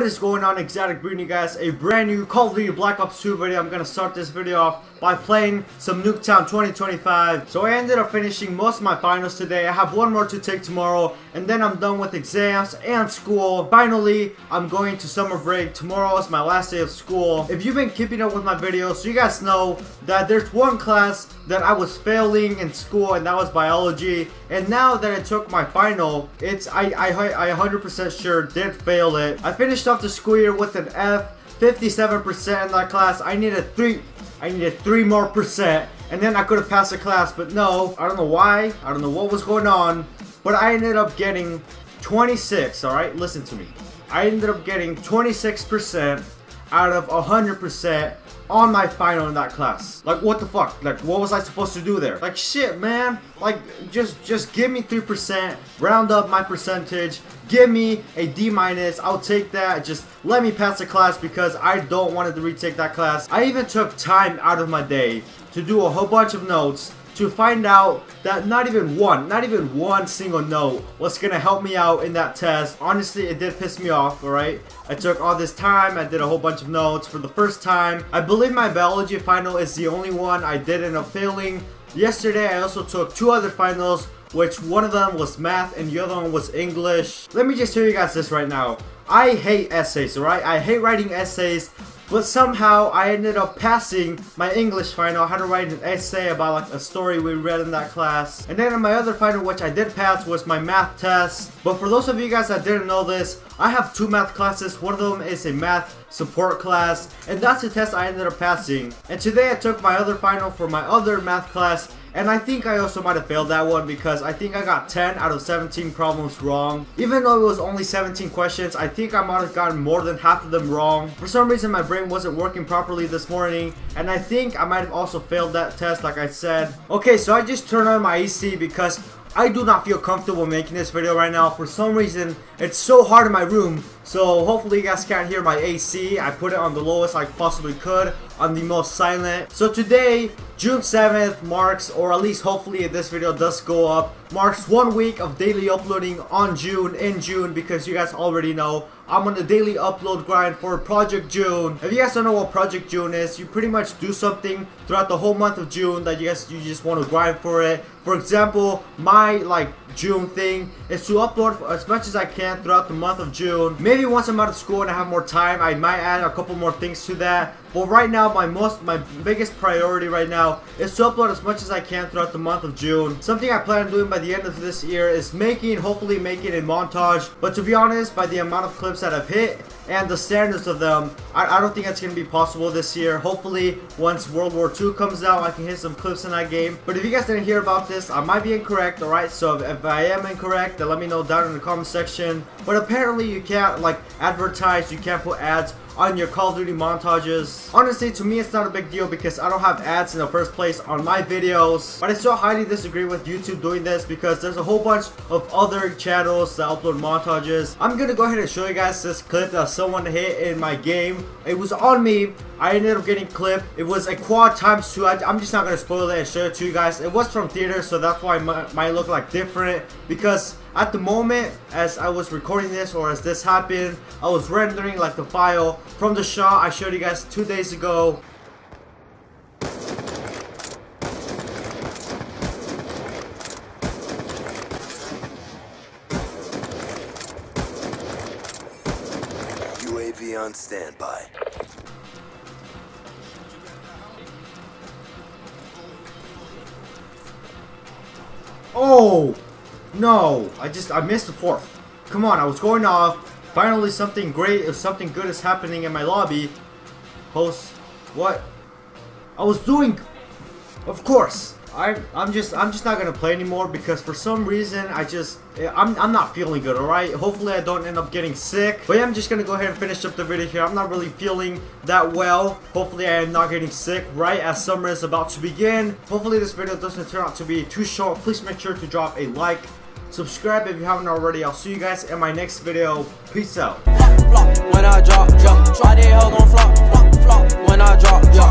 What is going on Exatic you guys a brand new Call of Duty Black Ops 2 video. I'm to start this video off by playing some Nuketown 2025. So I ended up finishing most of my finals today. I have one more to take tomorrow and then I'm done with exams and school. Finally, I'm going to summer break. Tomorrow is my last day of school. If you've been keeping up with my videos, so you guys know that there's one class that I was failing in school and that was biology. And now that I took my final, it's I I, I 100% sure did fail it. I finished off the school year with an F, 57% in that class. I needed three I needed three more percent and then I could have passed the class, but no, I don't know why, I don't know what was going on, but I ended up getting 26, alright? Listen to me. I ended up getting 26% out of 100% on my final in that class. Like, what the fuck? Like, what was I supposed to do there? Like, shit, man. Like, just, just give me 3%, round up my percentage, give me a D minus, I'll take that, just let me pass the class because I don't want to retake that class. I even took time out of my day to do a whole bunch of notes to find out that not even one, not even one single note was gonna help me out in that test. Honestly, it did piss me off, alright? I took all this time, I did a whole bunch of notes for the first time. I believe my biology final is the only one I did end up failing. Yesterday, I also took two other finals, which one of them was math and the other one was English. Let me just tell you guys this right now. I hate essays, alright? I hate writing essays. But somehow I ended up passing my English final. I had to write an essay about like a story we read in that class. And then my other final which I did pass was my math test. But for those of you guys that didn't know this, I have two math classes. One of them is a math support class. And that's the test I ended up passing. And today I took my other final for my other math class and I think I also might have failed that one because I think I got 10 out of 17 problems wrong. Even though it was only 17 questions, I think I might have gotten more than half of them wrong. For some reason my brain wasn't working properly this morning and I think I might have also failed that test like I said. Okay, so I just turned on my AC because I do not feel comfortable making this video right now. For some reason, it's so hard in my room. So hopefully you guys can't hear my AC. I put it on the lowest I possibly could, on the most silent. So today, June 7th marks, or at least hopefully this video does go up, marks one week of daily uploading on June, in June, because you guys already know I'm on the daily upload grind for Project June. If you guys don't know what Project June is, you pretty much do something throughout the whole month of June that you guys you just want to grind for it. For example, my like June thing is to upload as much as I can throughout the month of June. Maybe once I'm out of school and I have more time, I might add a couple more things to that. But right now, my most, my biggest priority right now is to upload as much as I can throughout the month of June. Something I plan on doing by the end of this year is making, hopefully making a montage. But to be honest, by the amount of clips that I've hit and the standards of them, I, I don't think that's going to be possible this year. Hopefully, once World War II comes out, I can hit some clips in that game. But if you guys didn't hear about this, I might be incorrect, alright? So if, if I am incorrect, then let me know down in the comment section. But apparently you can't, like, advertise, you can't put ads on your Call of Duty montages. Honestly, to me it's not a big deal because I don't have ads in the first place on my videos. But I still highly disagree with YouTube doing this because there's a whole bunch of other channels that upload montages. I'm gonna go ahead and show you guys this clip that someone hit in my game. It was on me. I ended up getting clipped. It was a quad times two. I, am just not gonna spoil it and show it to you guys. It was from theater, so that's why it might, might look like different because at the moment, as I was recording this or as this happened, I was rendering like the file from the shot I showed you guys two days ago. UAV on standby. Oh! No, I just, I missed the fourth. Come on, I was going off. Finally something great, if something good is happening in my lobby. Host, what? I was doing, of course. I, I'm just I'm just not gonna play anymore because for some reason I just eh, I'm, I'm not feeling good alright? Hopefully I don't end up getting sick. But yeah I'm just gonna go ahead and finish up the video here. I'm not really feeling that well. Hopefully I am not getting sick right? As summer is about to begin. Hopefully this video doesn't turn out to be too short. Please make sure to drop a like Subscribe if you haven't already. I'll see you guys in my next video. Peace out. When I drop, drop, try gon' flop, flop, flop. When I drop, drop,